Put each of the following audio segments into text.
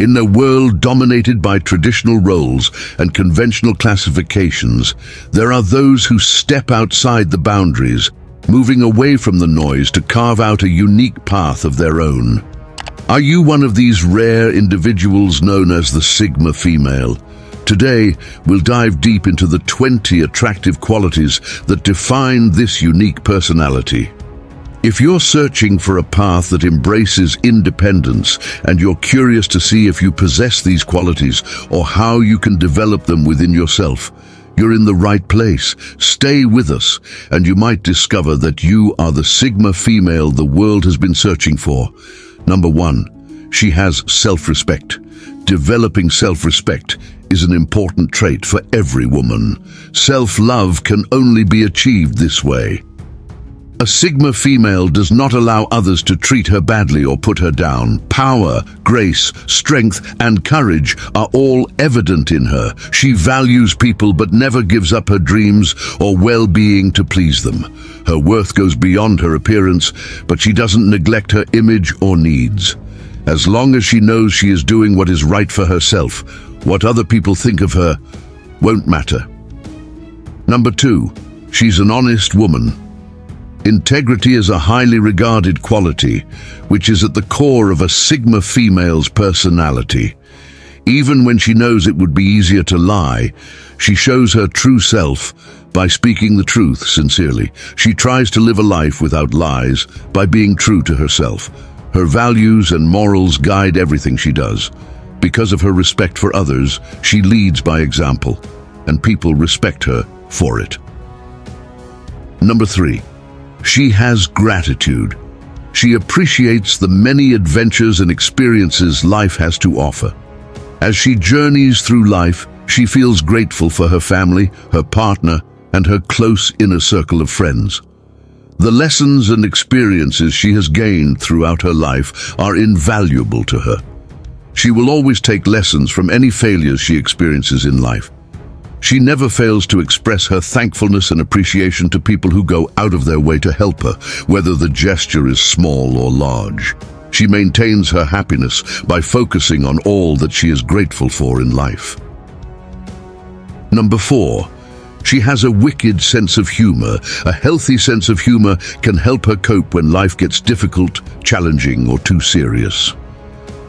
In a world dominated by traditional roles and conventional classifications, there are those who step outside the boundaries, moving away from the noise to carve out a unique path of their own. Are you one of these rare individuals known as the Sigma female? Today, we'll dive deep into the 20 attractive qualities that define this unique personality. If you're searching for a path that embraces independence and you're curious to see if you possess these qualities or how you can develop them within yourself, you're in the right place. Stay with us and you might discover that you are the Sigma female the world has been searching for. Number one, she has self-respect. Developing self-respect is an important trait for every woman. Self-love can only be achieved this way. A Sigma female does not allow others to treat her badly or put her down. Power, grace, strength and courage are all evident in her. She values people but never gives up her dreams or well-being to please them. Her worth goes beyond her appearance, but she doesn't neglect her image or needs. As long as she knows she is doing what is right for herself, what other people think of her won't matter. Number two, she's an honest woman. Integrity is a highly regarded quality, which is at the core of a Sigma female's personality. Even when she knows it would be easier to lie, she shows her true self by speaking the truth sincerely. She tries to live a life without lies by being true to herself. Her values and morals guide everything she does. Because of her respect for others, she leads by example, and people respect her for it. Number three, she has gratitude. She appreciates the many adventures and experiences life has to offer. As she journeys through life, she feels grateful for her family, her partner, and her close inner circle of friends. The lessons and experiences she has gained throughout her life are invaluable to her. She will always take lessons from any failures she experiences in life. She never fails to express her thankfulness and appreciation to people who go out of their way to help her, whether the gesture is small or large. She maintains her happiness by focusing on all that she is grateful for in life. Number four, she has a wicked sense of humor. A healthy sense of humor can help her cope when life gets difficult, challenging, or too serious.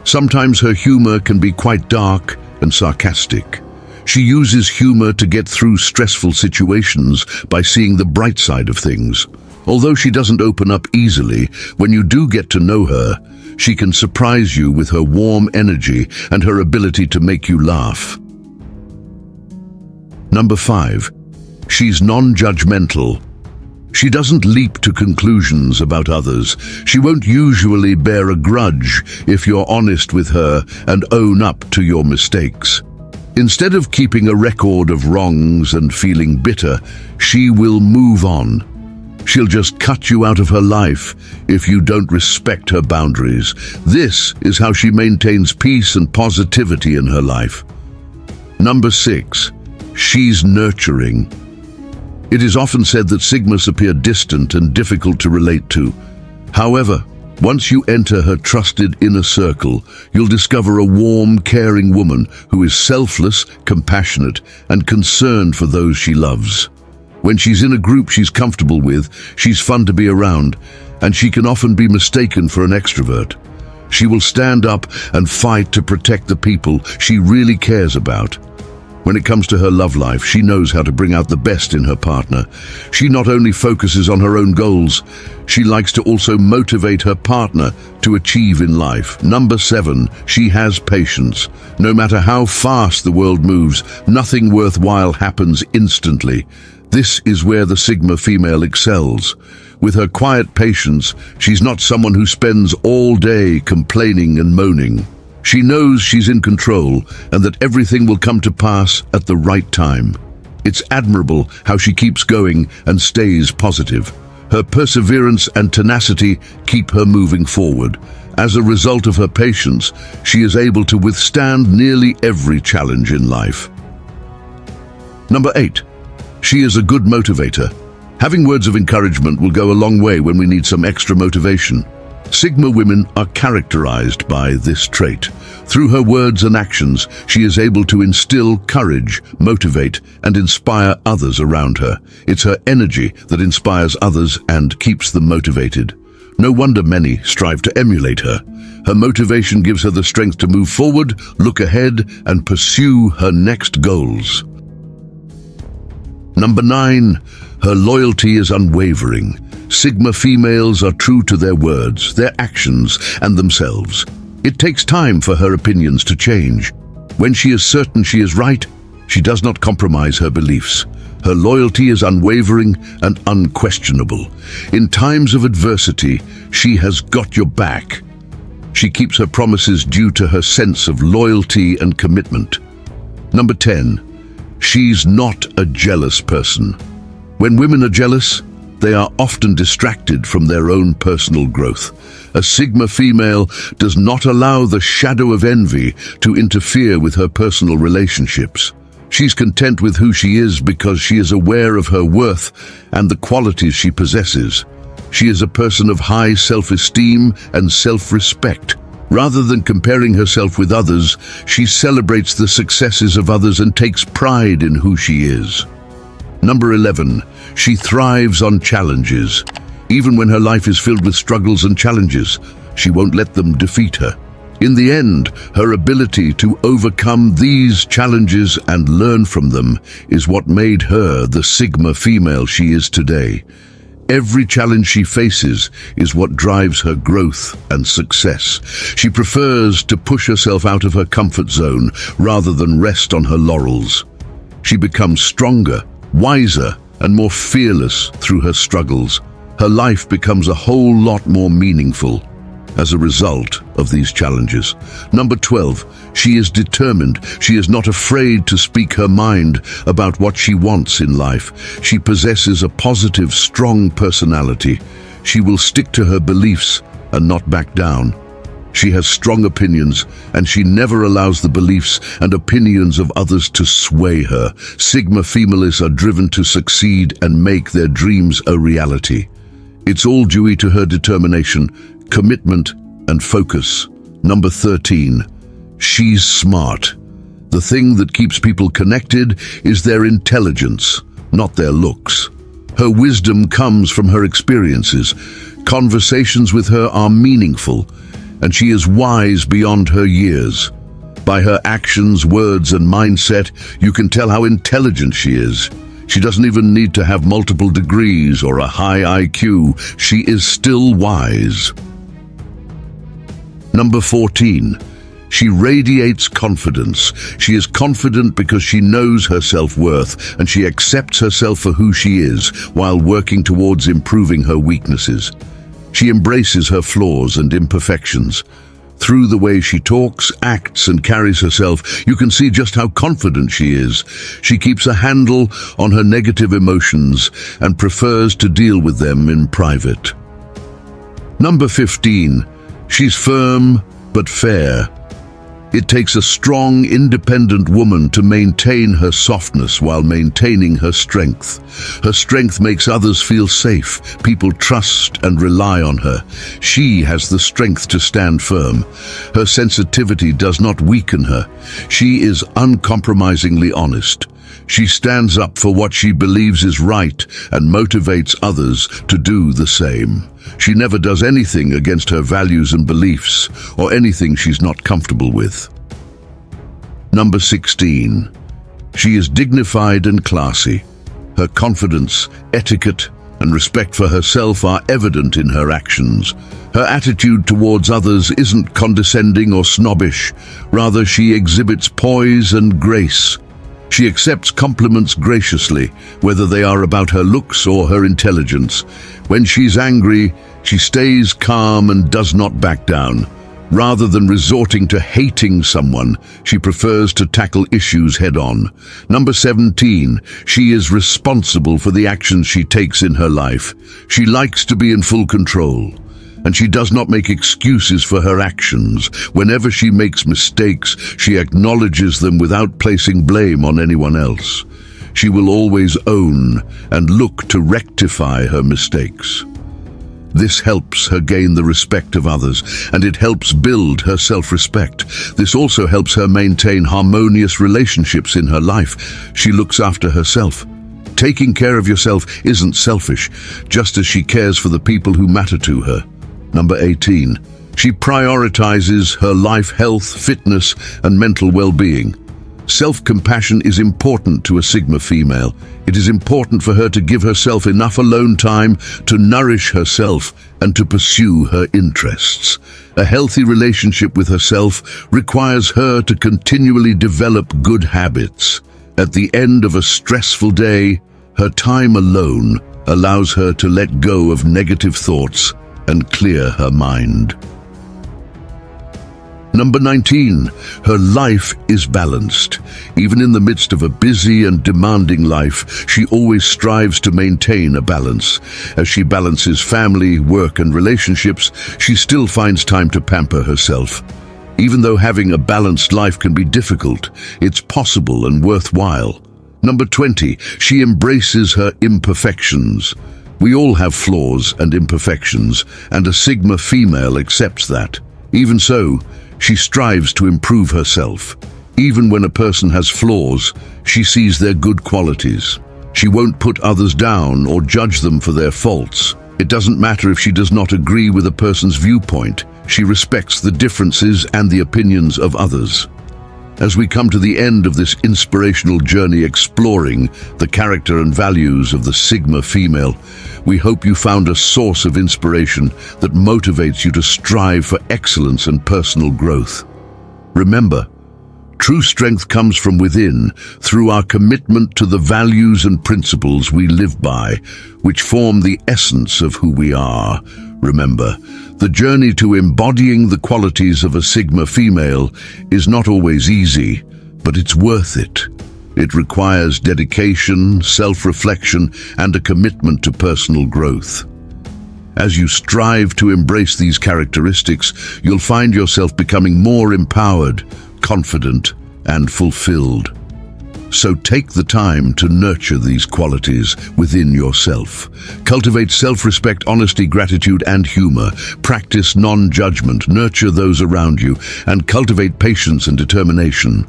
Sometimes her humor can be quite dark and sarcastic. She uses humor to get through stressful situations by seeing the bright side of things. Although she doesn't open up easily, when you do get to know her, she can surprise you with her warm energy and her ability to make you laugh. Number five, she's non-judgmental. She doesn't leap to conclusions about others. She won't usually bear a grudge if you're honest with her and own up to your mistakes. Instead of keeping a record of wrongs and feeling bitter, she will move on. She'll just cut you out of her life if you don't respect her boundaries. This is how she maintains peace and positivity in her life. Number six, she's nurturing. It is often said that Sigmas appear distant and difficult to relate to. However, once you enter her trusted inner circle, you'll discover a warm, caring woman who is selfless, compassionate, and concerned for those she loves. When she's in a group she's comfortable with, she's fun to be around, and she can often be mistaken for an extrovert. She will stand up and fight to protect the people she really cares about. When it comes to her love life, she knows how to bring out the best in her partner. She not only focuses on her own goals, she likes to also motivate her partner to achieve in life. Number seven, she has patience. No matter how fast the world moves, nothing worthwhile happens instantly. This is where the Sigma female excels. With her quiet patience, she's not someone who spends all day complaining and moaning. She knows she's in control and that everything will come to pass at the right time. It's admirable how she keeps going and stays positive. Her perseverance and tenacity keep her moving forward. As a result of her patience, she is able to withstand nearly every challenge in life. Number 8. She is a good motivator. Having words of encouragement will go a long way when we need some extra motivation. Sigma women are characterized by this trait. Through her words and actions, she is able to instill courage, motivate, and inspire others around her. It's her energy that inspires others and keeps them motivated. No wonder many strive to emulate her. Her motivation gives her the strength to move forward, look ahead, and pursue her next goals. Number nine, her loyalty is unwavering. Sigma females are true to their words, their actions, and themselves. It takes time for her opinions to change. When she is certain she is right, she does not compromise her beliefs. Her loyalty is unwavering and unquestionable. In times of adversity, she has got your back. She keeps her promises due to her sense of loyalty and commitment. Number 10. She's not a jealous person. When women are jealous, they are often distracted from their own personal growth. A Sigma female does not allow the shadow of envy to interfere with her personal relationships. She's content with who she is because she is aware of her worth and the qualities she possesses. She is a person of high self-esteem and self-respect. Rather than comparing herself with others, she celebrates the successes of others and takes pride in who she is. Number 11. She thrives on challenges. Even when her life is filled with struggles and challenges, she won't let them defeat her. In the end, her ability to overcome these challenges and learn from them is what made her the Sigma female she is today. Every challenge she faces is what drives her growth and success. She prefers to push herself out of her comfort zone rather than rest on her laurels. She becomes stronger, wiser, and more fearless through her struggles. Her life becomes a whole lot more meaningful as a result of these challenges. Number 12, she is determined. She is not afraid to speak her mind about what she wants in life. She possesses a positive, strong personality. She will stick to her beliefs and not back down. She has strong opinions, and she never allows the beliefs and opinions of others to sway her. Sigma females are driven to succeed and make their dreams a reality. It's all due to her determination, commitment, and focus. Number 13. She's smart. The thing that keeps people connected is their intelligence, not their looks. Her wisdom comes from her experiences. Conversations with her are meaningful, and she is wise beyond her years. By her actions, words, and mindset, you can tell how intelligent she is. She doesn't even need to have multiple degrees or a high IQ. She is still wise. Number 14. She radiates confidence. She is confident because she knows her self-worth and she accepts herself for who she is while working towards improving her weaknesses. She embraces her flaws and imperfections. Through the way she talks, acts and carries herself, you can see just how confident she is. She keeps a handle on her negative emotions and prefers to deal with them in private. Number 15. She's firm but fair. It takes a strong, independent woman to maintain her softness while maintaining her strength. Her strength makes others feel safe. People trust and rely on her. She has the strength to stand firm. Her sensitivity does not weaken her. She is uncompromisingly honest. She stands up for what she believes is right and motivates others to do the same. She never does anything against her values and beliefs or anything she's not comfortable with. Number 16. She is dignified and classy. Her confidence, etiquette, and respect for herself are evident in her actions. Her attitude towards others isn't condescending or snobbish. Rather, she exhibits poise and grace. She accepts compliments graciously, whether they are about her looks or her intelligence. When she's angry, she stays calm and does not back down. Rather than resorting to hating someone, she prefers to tackle issues head-on. Number 17, she is responsible for the actions she takes in her life. She likes to be in full control and she does not make excuses for her actions. Whenever she makes mistakes, she acknowledges them without placing blame on anyone else. She will always own and look to rectify her mistakes. This helps her gain the respect of others, and it helps build her self-respect. This also helps her maintain harmonious relationships in her life. She looks after herself. Taking care of yourself isn't selfish, just as she cares for the people who matter to her. Number 18. She prioritizes her life health, fitness, and mental well-being. Self-compassion is important to a Sigma female. It is important for her to give herself enough alone time to nourish herself and to pursue her interests. A healthy relationship with herself requires her to continually develop good habits. At the end of a stressful day, her time alone allows her to let go of negative thoughts and clear her mind. Number 19, her life is balanced. Even in the midst of a busy and demanding life, she always strives to maintain a balance. As she balances family, work and relationships, she still finds time to pamper herself. Even though having a balanced life can be difficult, it's possible and worthwhile. Number 20, she embraces her imperfections. We all have flaws and imperfections, and a Sigma female accepts that. Even so, she strives to improve herself. Even when a person has flaws, she sees their good qualities. She won't put others down or judge them for their faults. It doesn't matter if she does not agree with a person's viewpoint. She respects the differences and the opinions of others. As we come to the end of this inspirational journey exploring the character and values of the Sigma female, we hope you found a source of inspiration that motivates you to strive for excellence and personal growth. Remember, true strength comes from within through our commitment to the values and principles we live by, which form the essence of who we are. Remember, the journey to embodying the qualities of a Sigma female is not always easy, but it's worth it. It requires dedication, self-reflection, and a commitment to personal growth. As you strive to embrace these characteristics, you'll find yourself becoming more empowered, confident, and fulfilled. So take the time to nurture these qualities within yourself. Cultivate self-respect, honesty, gratitude, and humor. Practice non-judgment, nurture those around you, and cultivate patience and determination.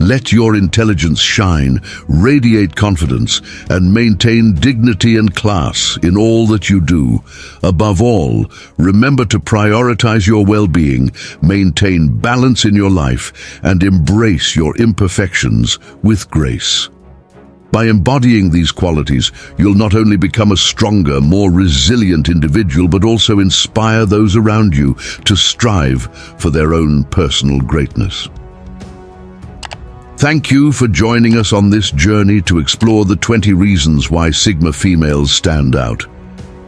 Let your intelligence shine, radiate confidence, and maintain dignity and class in all that you do. Above all, remember to prioritize your well-being, maintain balance in your life, and embrace your imperfections with grace grace. By embodying these qualities, you'll not only become a stronger, more resilient individual, but also inspire those around you to strive for their own personal greatness. Thank you for joining us on this journey to explore the 20 reasons why Sigma females stand out.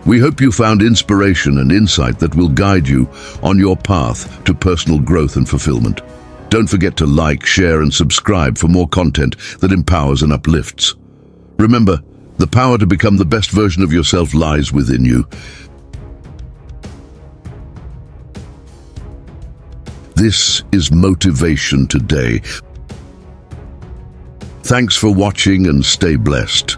We hope you found inspiration and insight that will guide you on your path to personal growth and fulfillment. Don't forget to like, share and subscribe for more content that empowers and uplifts. Remember, the power to become the best version of yourself lies within you. This is Motivation Today. Thanks for watching and stay blessed.